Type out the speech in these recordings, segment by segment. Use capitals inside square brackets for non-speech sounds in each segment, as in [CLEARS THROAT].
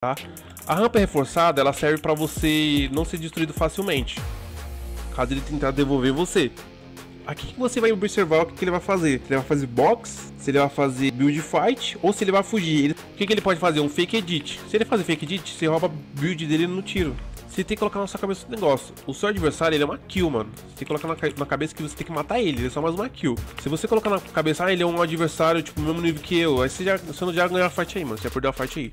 tá? A rampa reforçada, ela serve para você não ser destruído facilmente, caso ele tentar devolver você. Aqui que você vai observar o que, que ele vai fazer. Se ele vai fazer box, se ele vai fazer build fight ou se ele vai fugir. Ele, o que, que ele pode fazer? Um fake edit. Se ele fazer fake edit, você rouba build dele no tiro. Você tem que colocar na sua cabeça o negócio. O seu adversário, ele é uma kill, mano. Você tem que colocar na, na, cabeça que você tem que matar ele. Ele é só mais uma kill. Se você colocar na cabeça, ah, ele é um adversário, tipo, mesmo nível que eu. Aí você, já, você não já ganhou a fight aí, mano. Você já perdeu a fight aí.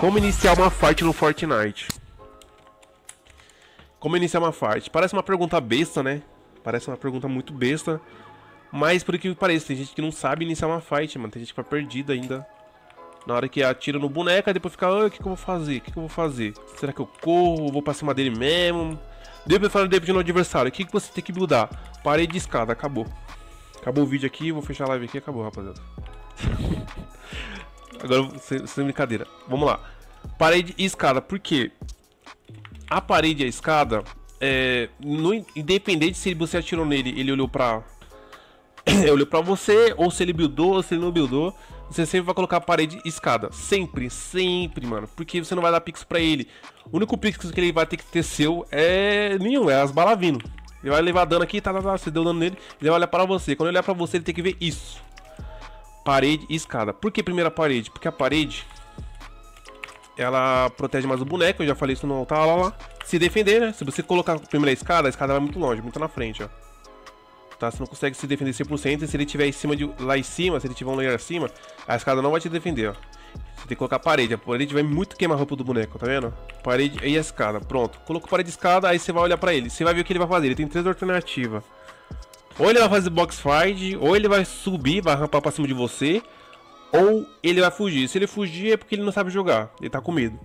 Como iniciar uma fight no Fortnite? Como iniciar uma fight? Parece uma pergunta besta, né? Parece uma pergunta muito besta. Mas por que parece, tem gente que não sabe iniciar uma fight, mano. Tem gente que fica perdida ainda. Na hora que atira no boneco, depois fica, ah, o que, que eu vou fazer? O que, que eu vou fazer? Será que eu corro? Vou pra cima dele mesmo? Depois fala depende no adversário. O que, que você tem que mudar? Parede de escada, acabou. Acabou o vídeo aqui, vou fechar a live aqui acabou, rapaziada. [LAUGHS] Agora, sem, sem, brincadeira. Vamos lá. Parede e escada. Por quê? A parede e a escada, é, no, independente se você atirou nele, ele olhou pra... [COUGHS] ele olhou pra você, ou se ele buildou, ou se ele não buildou. Você sempre vai colocar parede e escada. Sempre, sempre, mano. Porque você não vai dar pix pra ele. O único pix que ele vai ter que ter seu é nenhum, é as balas vindo. Ele vai levar dano aqui, tá, tá, tá, você deu dano nele, ele vai olhar para você. Quando ele olhar pra você, ele tem que ver isso parede e escada. Por que primeira parede? Porque a parede ela protege mais o boneco, eu já falei isso no altar lá, lá. Se defender, né? Se você colocar a primeira escada, a escada vai muito longe, muito na frente, ó. Tá? Você não consegue se defender 100% e se ele tiver em cima de, lá em cima, se ele tiver um layer acima, a escada não vai te defender, ó. Você tem que colocar a parede, a parede vai muito queimar a roupa do boneco, tá vendo? Parede e a escada, pronto. Colocou parede e escada, aí você vai olhar pra ele. Você vai ver o que ele vai fazer, ele tem três alternativas. Ou ele vai fazer box fight, ou ele vai subir, vai rampar pra cima de você, ou ele vai fugir. Se ele fugir é porque ele não sabe jogar, ele tá com medo.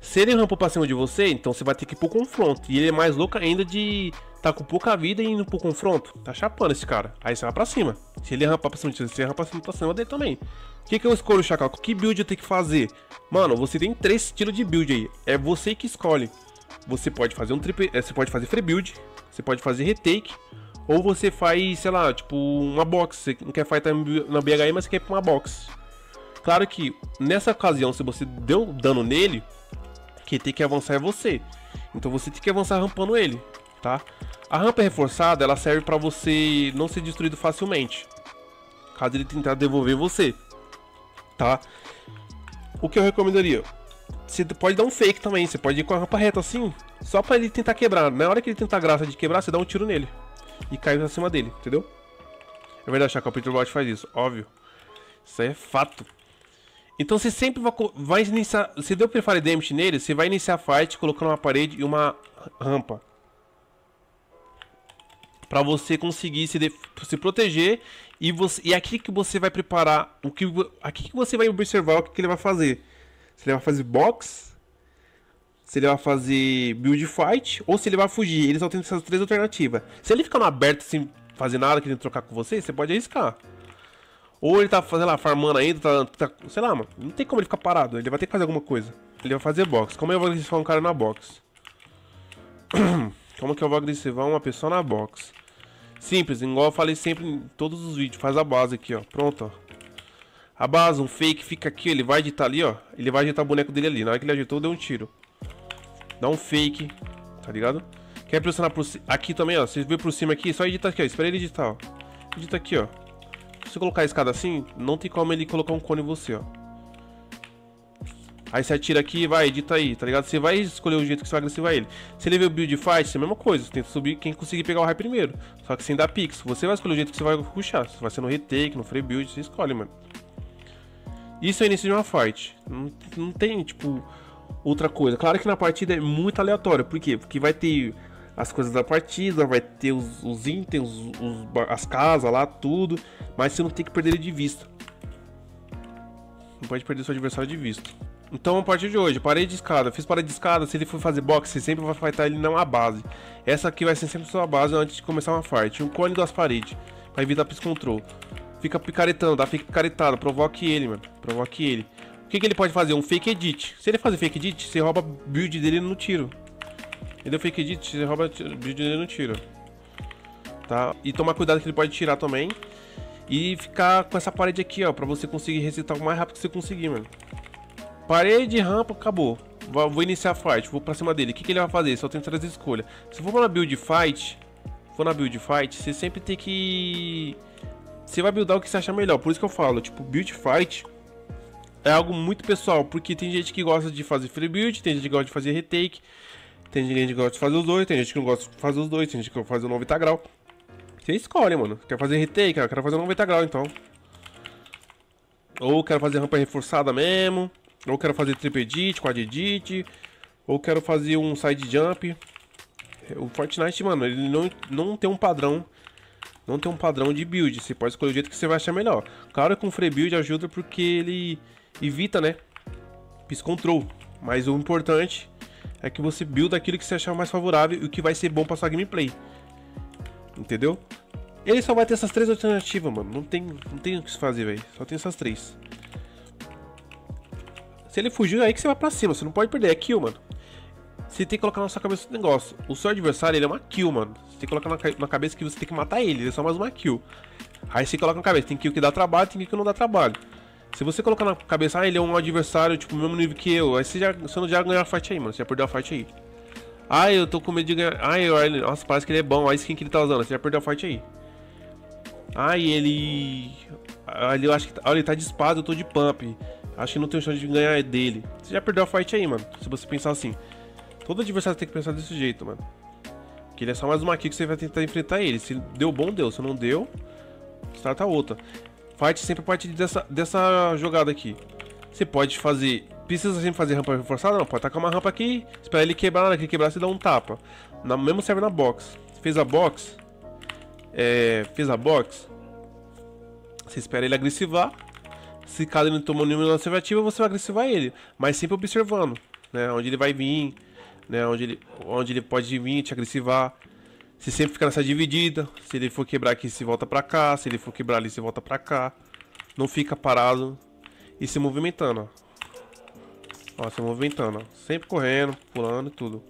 Se ele rampou pra cima de você, então você vai ter que ir pro confronto. E ele é mais louco ainda de tá com pouca vida e indo pro confronto. Tá chapando esse cara. Aí você vai pra cima. Se ele rampar pra cima de você, você rampa pra cima dele também. O que, que eu escolho, Chacal? Que build eu tenho que fazer? Mano, você tem três estilos de build aí. É você que escolhe. Você pode fazer um triple. É, você pode fazer free build. Você pode fazer retake. Ou você faz, sei lá, tipo, uma box. Você não quer fightar na BHI, mas você quer ir pra uma box. Claro que nessa ocasião, se você deu dano nele, quem tem que avançar é você. Então você tem que avançar rampando ele, tá? A rampa reforçada, ela serve para você não ser destruído facilmente. Caso ele tentar devolver você, tá? O que eu recomendaria? Você pode dar um fake também, você pode ir com a rampa reta assim, só para ele tentar quebrar. Na hora que ele tentar graça de quebrar, você dá um tiro nele e caiu acima dele, entendeu? É verdade, Chacal, o faz isso, óbvio. Isso aí é fato. Então você sempre vai, iniciar. Se deu Prefire Damage nele, você vai iniciar a fight colocando uma parede e uma rampa. Pra você conseguir se, se proteger. E, você, e aqui que você vai preparar. o que Aqui que você vai observar o que, que ele vai fazer. Se ele vai fazer box se ele vai fazer build fight ou se ele vai fugir. Ele só tem essas três alternativas. Se ele ficar no aberto sem fazer nada, querendo trocar com você, você pode arriscar. Ou ele tá, sei lá, farmando ainda, tá, tá, sei lá, mano. Não tem como ele ficar parado, ele vai ter que fazer alguma coisa. Ele vai fazer box. Como eu vou agressivar um cara na box? [CLEARS THROAT] como que eu vou agressivar uma pessoa na box? Simples, igual eu falei sempre em todos os vídeos. Faz a base aqui, ó. Pronto, ó. A base, um fake, fica aqui, ele vai agitar ali, ó. Ele vai agitar o boneco dele ali. Na hora que ele agitou, deu um tiro. Dá um fake, tá ligado? Quer pressionar por aqui também, ó. Você veio por cima aqui, só edita aqui, ó. Espera ele editar, ó. Edita aqui, ó. Se você colocar a escada assim, não tem como ele colocar um cone em você, ó. Aí você atira aqui vai, edita aí, tá ligado? Você vai escolher o jeito que você vai agressivar ele. Se ele veio build fight, é a mesma coisa. Você tenta subir quem conseguir pegar o high primeiro. Só que sem dar pix. Você vai escolher o jeito que você vai puxar. Se vai ser no retake, no free build, você escolhe, mano. Isso é o início de uma fight. Não, não tem, tipo, outra coisa. Claro que na partida é muito aleatório. Por quê? Porque vai ter as coisas da partida, vai ter os, os itens, os, as casas lá, tudo. Mas você não tem que perder ele de vista. Não pode perder seu adversário de vista. Então, a partir de hoje, parede de escada. Fiz parede de escada, se ele for fazer boxe, você sempre vai fightar ele não a base. Essa aqui vai ser sempre sua base antes de começar uma fight. Um cone das paredes, pra evitar piss control. Fica picaretando, dá fica picaretado, provoque ele, mano. Provoque ele. O que, que ele pode fazer? Um fake edit. Se ele fazer fake edit, você rouba build dele no tiro. Ele deu fake edit, você rouba build dele no tiro. tá? E tomar cuidado que ele pode tirar também. E ficar com essa parede aqui, ó, pra você conseguir resetar o mais rápido que você conseguir, mano. Parede, rampa, acabou. Vou iniciar a fight, vou pra cima dele. O que, que ele vai fazer? Só tem três escolhas. Se for na build fight, for na build fight, você sempre tem que... Você vai buildar o que você achar melhor. Por isso que eu falo, tipo, build fight é algo muito pessoal. Porque tem gente que gosta de fazer free build, tem gente que gosta de fazer retake. Tem gente que gosta de fazer os dois, tem gente que não gosta de fazer os dois, tem gente que fazer o 90 grau. Você escolhe, mano. Quer fazer retake? Eu quero fazer 90 grau, então. Ou quero fazer rampa reforçada mesmo. Ou quero fazer triple edit, quad edit. Ou quero fazer um side jump. O Fortnite, mano, ele não, não tem um padrão. Não tem um padrão de build. Você pode escolher o jeito que você vai achar melhor. Claro que um free build ajuda porque ele evita, né? Piece control. Mas o importante é que você build aquilo que você achar mais favorável e o que vai ser bom pra sua gameplay. Entendeu? Ele só vai ter essas três alternativas, mano. Não tem, não tem o que se fazer, velho. Só tem essas três. Se ele fugiu, é aí que você vai pra cima. Você não pode perder. É kill, mano. Você tem que colocar na sua cabeça o negócio. O seu adversário, ele é uma kill, mano. Você tem que colocar na, cabeça que você tem que matar ele. Ele é só mais uma kill. Aí você coloca na cabeça. Tem kill que dá trabalho, tem kill que não dá trabalho. Se você colocar na cabeça, ah, ele é um adversário, tipo, mesmo nível que eu. Aí você já, você não já ganhou a fight aí, mano. Você já perdeu a fight aí. Ah, eu tô com medo de ganhar. Ah, eu, nossa, parece que ele é bom. A skin que ele tá usando. Você já perdeu a fight aí. Ah, e ele. Ali eu acho que. Olha, ele tá de espada, eu tô de pump. Acho que não tem chance de ganhar dele. Você já perdeu a fight aí, mano. Se você pensar assim. Todo adversário tem que pensar desse jeito, mano. Que ele é só mais uma aqui que você vai tentar enfrentar ele. Se deu bom, deu. Se não deu, starta outra. Fight sempre parte dessa, dessa jogada aqui. Você pode fazer... Precisa sempre fazer rampa reforçada? Não, pode tacar uma rampa aqui, esperar ele quebrar, na que quebrar você dá um tapa. Na, mesmo serve na box. Fez a box, é, fez a box, você espera ele agressivar, se caso ele não tomou nenhuma iniciativa, você vai agressivar ele. Mas sempre observando, né? Onde ele vai vir, né? Onde ele, onde ele pode vir te agressivar. Se sempre fica nessa dividida. Se ele for quebrar aqui, se volta pra cá. Se ele for quebrar ali, se volta pra cá. Não fica parado e se movimentando, ó. ó se movimentando, ó. Sempre correndo, pulando e tudo.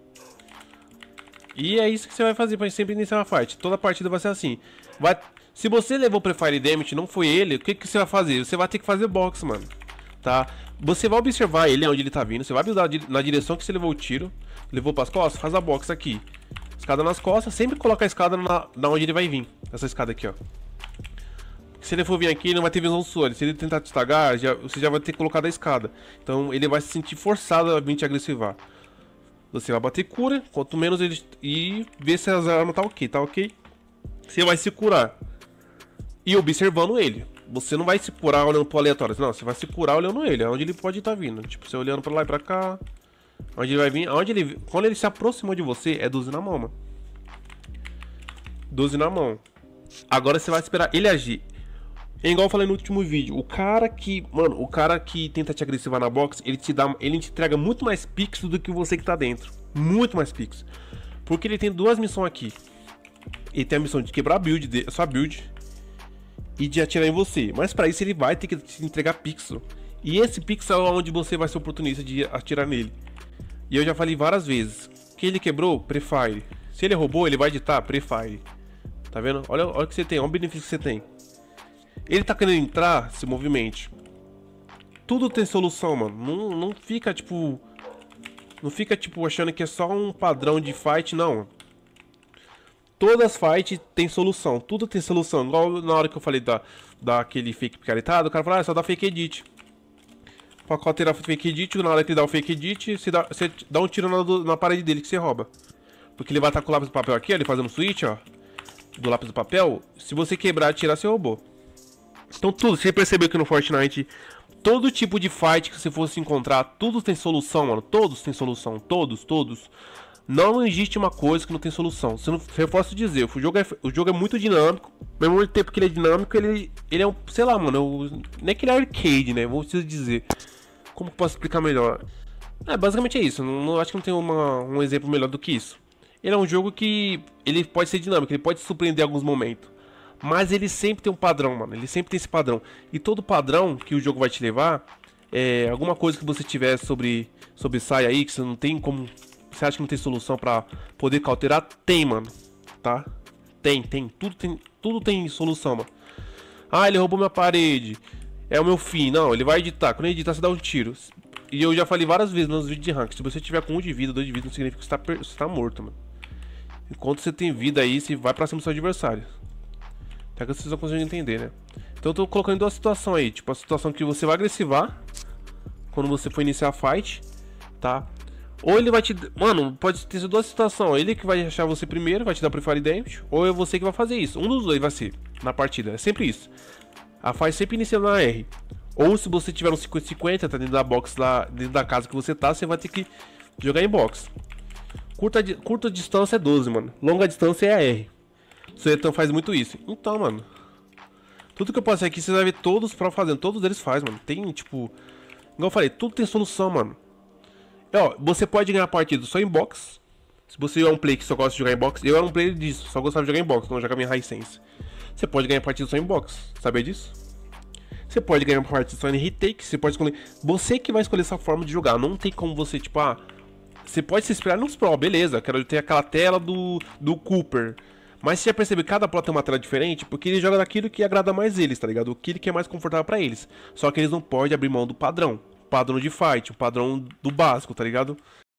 E é isso que você vai fazer para sempre iniciar uma fight. Toda partida vai ser assim. Vai, se você levou Prefire Damage não foi ele, o que, que você vai fazer? Você vai ter que fazer box, mano. Tá? Você vai observar ele onde ele tá vindo, você vai buildar na direção que você levou o tiro, levou pras costas, faz a box aqui. Escada nas costas, sempre coloca a escada na, na onde ele vai vir. Essa escada aqui, ó. Se ele for vir aqui, ele não vai ter visão sua. Se ele tentar te estagar, já, você já vai ter colocado a escada. Então ele vai se sentir forçado a vir te agressivar. Você vai bater cura, quanto menos ele... E ver se as armas tá ok, tá ok? Você vai se curar e observando ele. Você não vai se curar olhando pro aleatório, não, você vai se curar olhando ele, aonde ele pode estar tá vindo. Tipo, você olhando pra lá e pra cá. Onde ele vai vir, onde ele. Quando ele se aproximou de você, é 12 na mão, mano. 12 na mão. Agora você vai esperar ele agir. É igual eu falei no último vídeo. O cara que. Mano, o cara que tenta te agressivar na box, ele te dá. Ele te entrega muito mais pixels do que você que tá dentro. Muito mais pixels. Porque ele tem duas missões aqui. Ele tem a missão de quebrar a build, de, a sua build e de atirar em você. Mas para isso ele vai ter que te entregar pixel. E esse pixel é onde você vai ser oportunista de atirar nele. E eu já falei várias vezes. Que ele quebrou, prefire. Se ele roubou, ele vai editar, prefire. Tá vendo? Olha, olha o que você tem, olha o benefício que você tem. Ele tá querendo entrar, se movimente. Tudo tem solução, mano. Não, não fica tipo. Não fica tipo achando que é só um padrão de fight, não. Todas as fights tem solução, tudo tem solução. Igual na hora que eu falei da, daquele fake picaretado, o cara falou, ah, é só dá fake edit. O pacote era fake edit, na hora que ele dá o fake edit, você dá, você dá um tiro na, na parede dele que você rouba. Porque ele vai estar com o lápis do papel aqui, ele fazendo switch, ó. Do lápis do papel. Se você quebrar tirar, você roubou. Então tudo, você percebeu que no Fortnite, todo tipo de fight que você fosse encontrar, tudo tem solução, mano. Todos tem solução, todos, todos. Não existe uma coisa que não tem solução. Se não, eu posso dizer, o jogo, é, o jogo é muito dinâmico. Ao mesmo tempo que ele é dinâmico, ele, ele é um. Sei lá, mano. nem que ele é arcade, né? Vou te dizer. Como que posso explicar melhor? É, basicamente é isso. Não, não acho que não tem uma, um exemplo melhor do que isso. Ele é um jogo que. Ele pode ser dinâmico, ele pode surpreender alguns momentos. Mas ele sempre tem um padrão, mano. Ele sempre tem esse padrão. E todo padrão que o jogo vai te levar. É, alguma coisa que você tiver sobre, sobre saia aí, que você não tem como você acha que não tem solução para poder cauterar? Tem, mano. Tá? Tem, tem. Tudo tem, tudo tem solução, mano. Ah, ele roubou minha parede. É o meu fim. Não, ele vai editar. Quando ele editar, você dá um tiro. E eu já falei várias vezes nos vídeos de rank. Se você tiver com um de vida, dois de vida, não significa que você tá, per... você tá morto, mano. Enquanto você tem vida aí, você vai pra cima do seu adversário. Até que vocês vão conseguir entender, né? Então eu tô colocando duas situações aí. Tipo, a situação que você vai agressivar quando você for iniciar a fight, tá? Ou ele vai te. Mano, pode ter duas situações. Ele que vai achar você primeiro, vai te dar prefire damage, ou é você que vai fazer isso. Um dos dois vai ser na partida. É sempre isso. A fight sempre inicia na R. Ou se você tiver um 50-50, tá dentro da box lá, dentro da casa que você tá, você vai ter que jogar em box. Curta, curta distância é 12, mano. Longa distância é a R. O Seletão faz muito isso. Então, mano. Tudo que eu passei aqui, você vai ver todos os fazendo. Todos eles fazem, mano. Tem, tipo. Igual eu falei, tudo tem solução, mano. Ó, você pode ganhar partido só em box. Se você é um player que só gosta de jogar em box, eu era um player disso, só gostava de jogar em box, não jogava em sense. Você pode ganhar partido só em box, sabia disso? Você pode ganhar partido só em retake, você pode escolher. Você que vai escolher essa forma de jogar, não tem como você, tipo, ah. Você pode se inspirar nos Pro, beleza, quero ter aquela tela do, do Cooper. Mas você já percebeu que cada Pro tem uma tela diferente? Porque ele joga daquilo que agrada mais eles, tá ligado? Aquilo que é mais confortável para eles. Só que eles não podem abrir mão do padrão padrão de fight, o padrão do básico, tá ligado?